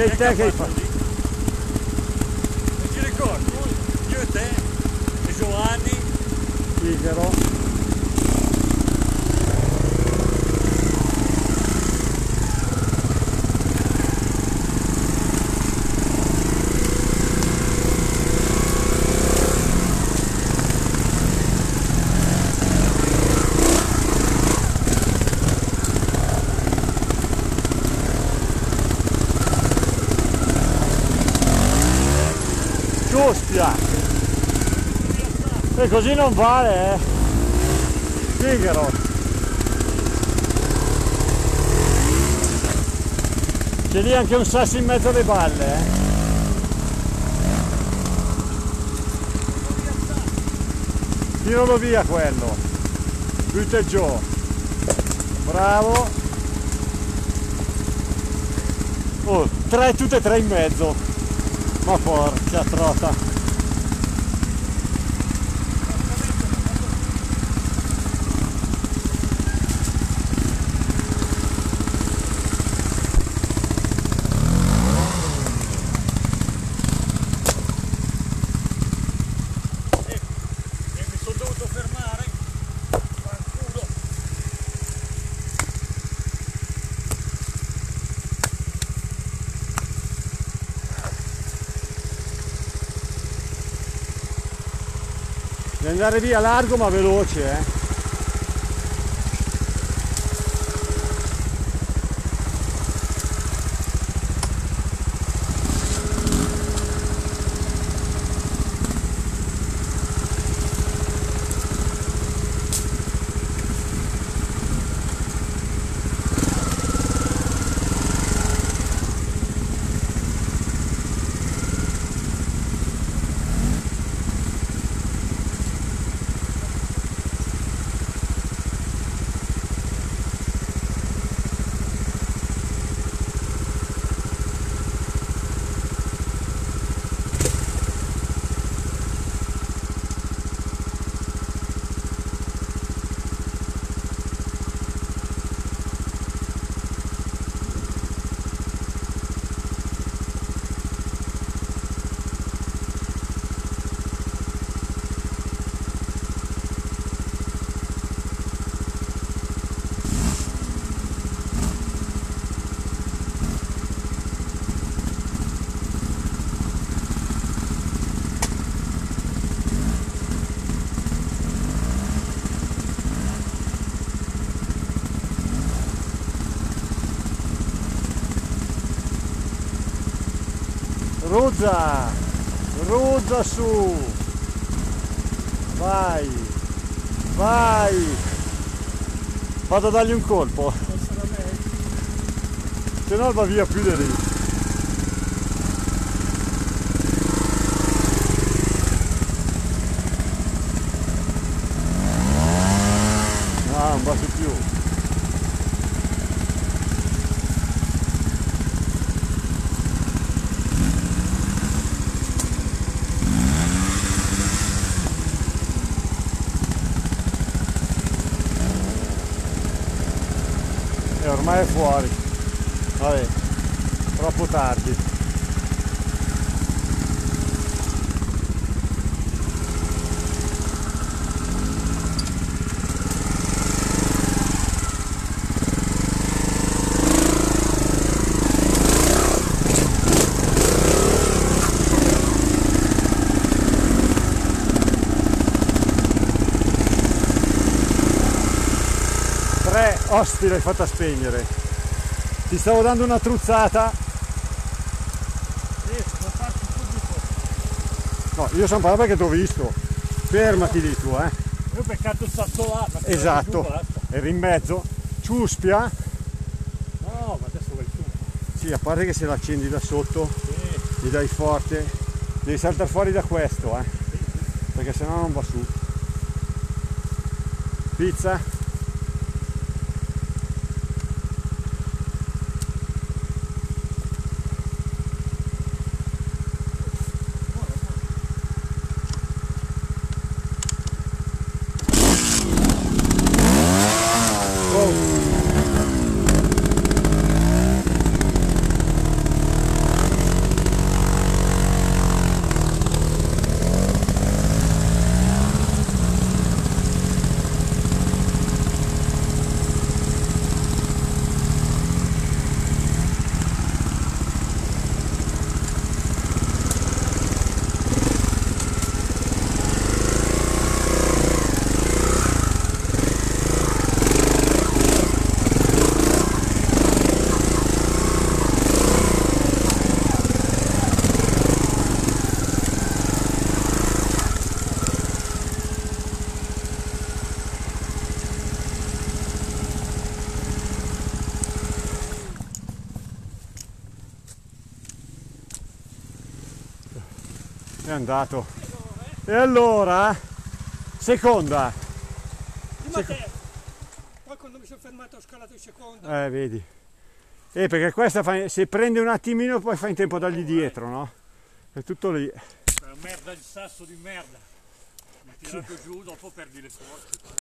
sei te che hai fatto. Non ti ricordi? Io e te e Giovanni. Figaro. E così non vale, eh! Figaro! C'è lì anche un sasso in mezzo alle balle, eh! Tiralo via quello! Butta giù! Bravo! Oh, tre, tutte e tre in mezzo! Ma porca trota! Andare via largo ma veloce, eh. Ruzza! Ruzza su! Vai! Vai! Vado a dargli un colpo, se no va via più di lì. Ah, non va su più. E ormai è fuori. Vabbè, troppo tardi. Tre, osti l'hai fatta spegnere. Ti stavo dando una truzzata. Sì, subito. No, io sono parlato perché ti ho visto. Fermati lì tu, eh. Io ho beccato il sasso là. Esatto. giù, basta. Eri in mezzo. Ciuspia. No, ma adesso vai su. Sì, a parte che se l'accendi da sotto, Sì. gli dai forte. Devi saltare fuori da questo, eh. Perché sennò non va su. Pizza. Oh. È andato. E allora? Seconda. Prima te. Poi quando mi sono fermato ho scalato il secondo. Eh, vedi. Eh, perché questa fa- se prende un attimino poi fa in tempo a dargli dietro, no? È tutto lì. Merda di sasso di merda. Mi ha tirato giù, dopo perdi le forze.